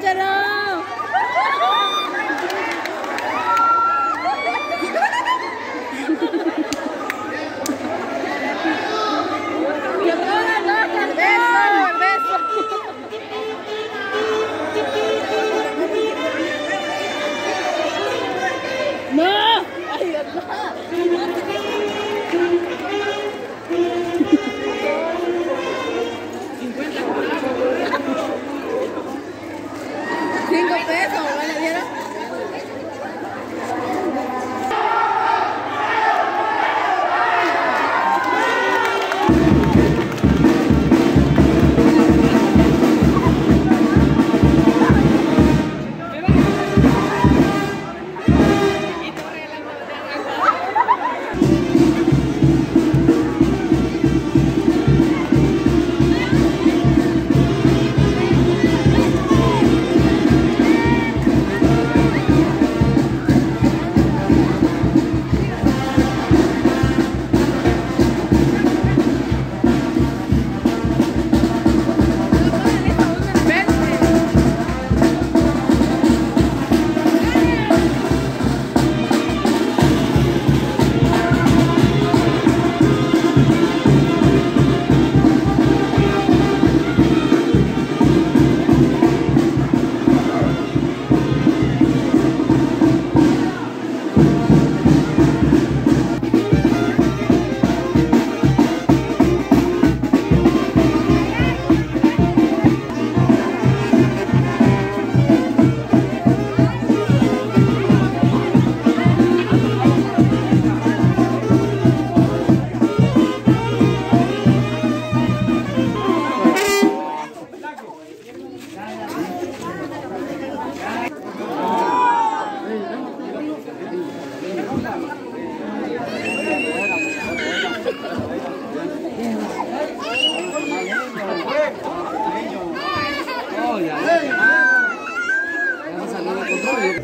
여자랑 Yeah.